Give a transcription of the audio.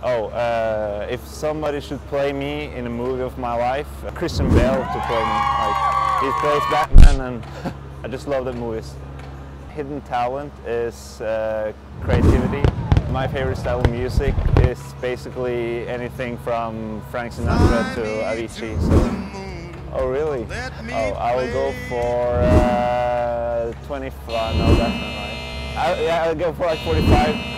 Oh, uh, if somebody should play me in a movie of my life, Christian Bale to play me. Like, he plays Batman and I just love the movies. Hidden talent is uh, creativity. My favorite style of music is basically anything from Frank Sinatra to Avicii. So, oh really? Oh, I will go for uh, 25. No, not right. I, yeah, I'll go for like 45.